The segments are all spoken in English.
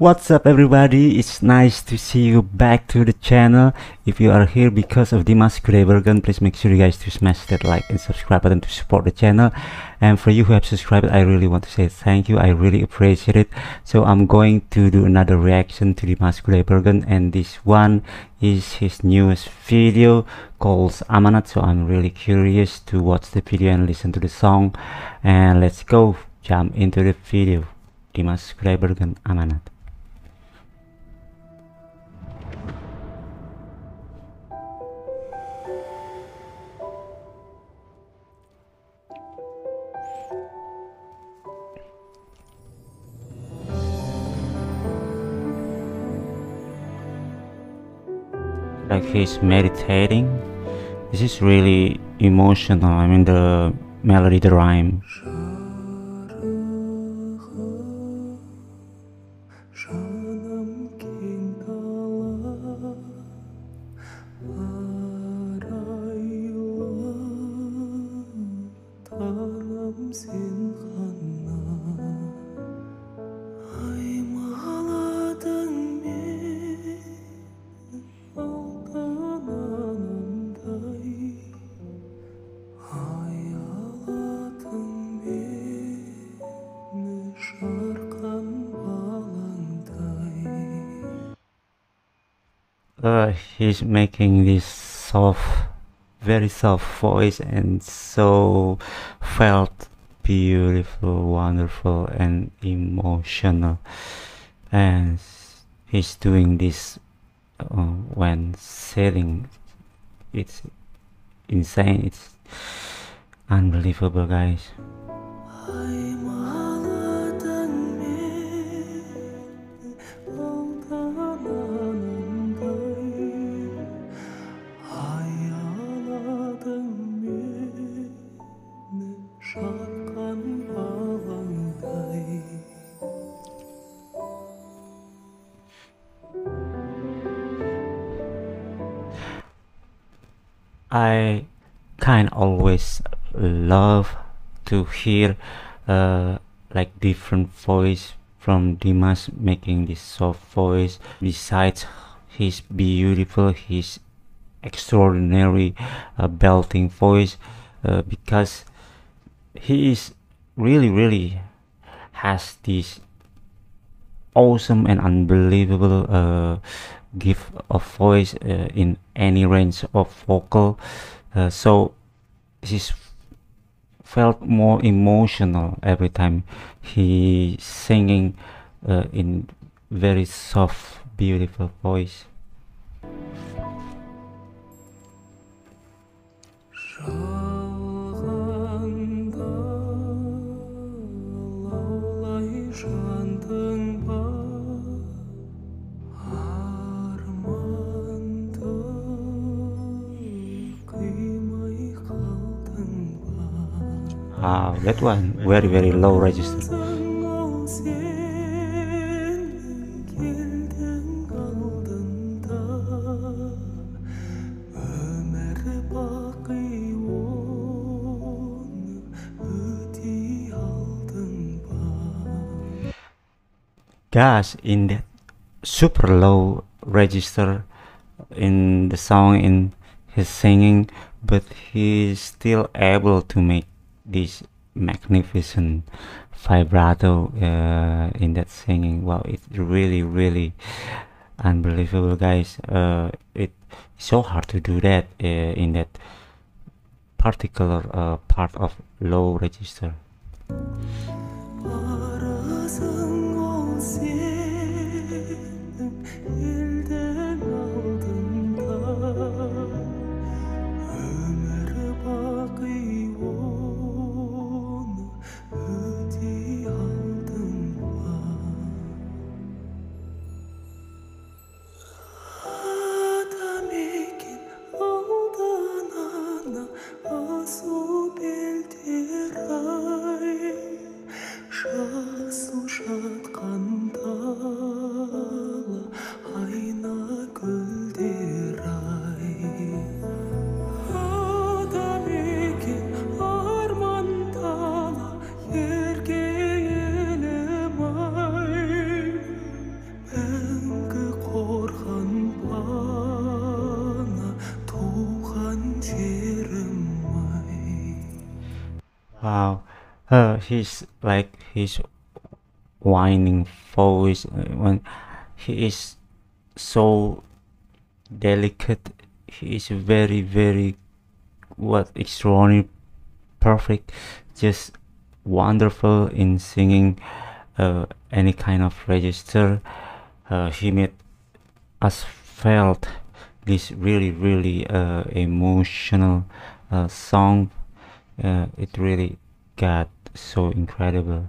What's up everybody, it's nice to see you back to the channel. If you are here because of Dimash Kudaibergen, please make sure you guys to smash that like and subscribe button to support the channel. And for you who have subscribed, I really want to say thank you, I really appreciate it. So I'm going to do another reaction to Dimash Kudaibergen and this one is his newest video called Amanat. So I'm really curious to watch the video and listen to the song. And let's go jump into the video. Dimash Kudaibergen Amanat. Like he's meditating. This is really emotional i mean the melody the rhyme uh, he's making this soft very soft voice and so felt beautiful wonderful and emotional. And he's doing this uh, when sailing. It's insane. It's unbelievable guys I kind always love to hear uh, like different voice from Dimash making this soft voice. Besides his beautiful his extraordinary uh, belting voice uh, because he is really really has this awesome and unbelievable uh, a voice uh, in any range of vocal. Uh, so he felt more emotional every time he singing uh, in very soft beautiful voice that one very very low register. Gosh, in that super low register in the song in his singing, but he's still able to make this magnificent vibrato uh, in that singing. Wow it's really really unbelievable guys. Uh, it's so hard to do that uh, in that particular uh, part of low register шатқан uh, he's like his whining voice uh, when he is so delicate he is very very what extraordinary perfect just wonderful in singing uh, any kind of register. Uh, he made us felt this really really uh, emotional uh, song. Uh, it really got so incredible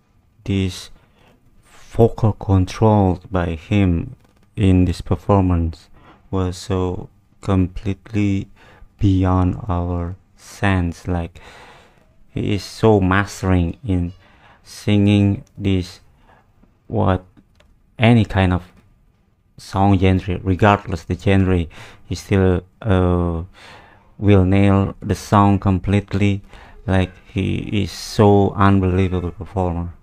this vocal control by him in this performance was so completely beyond our sense. Like he is so mastering in singing this what any kind of song genre regardless the genre he still uh, will nail the song completely. Like he is so unbelievable performer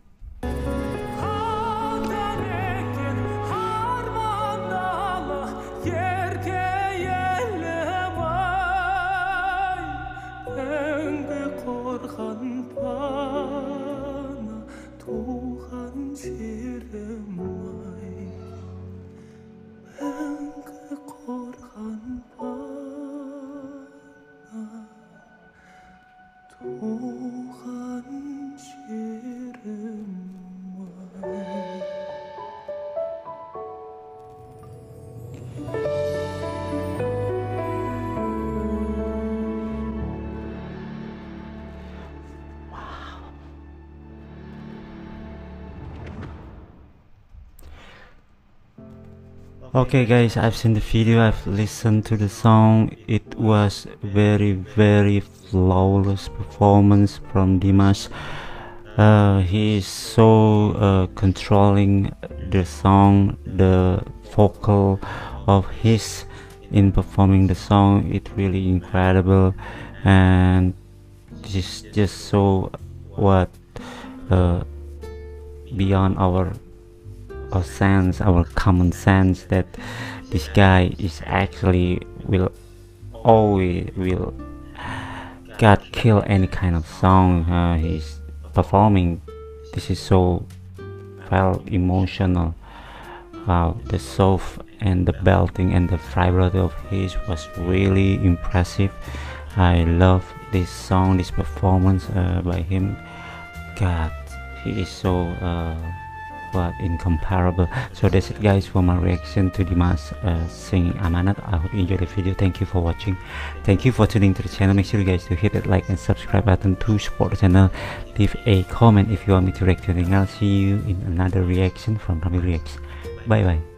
okay guys i've seen the video i've listened to the song. It was very very flawless performance from dimash uh, he is so uh, controlling the song the vocal of his in performing the song. It really incredible and this is just so what uh, beyond our our sense our common sense that this guy is actually will always will God kill any kind of song uh, he's performing. This is so felt emotional wow the soft and the belting and the vibrato of his was really impressive. I love this song this performance uh, by him. God he is so uh, incomparable. So that's it guys for my reaction to Dimash uh, singing Amanat. I hope you enjoyed the video. Thank you for watching. Thank you for tuning to the channel. Make sure you guys to hit that like and subscribe button to support the channel. Leave a comment if you want me to react to anything I'll see you in another reaction from Ramley Reacts. Bye bye